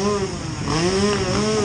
음. 음, 음.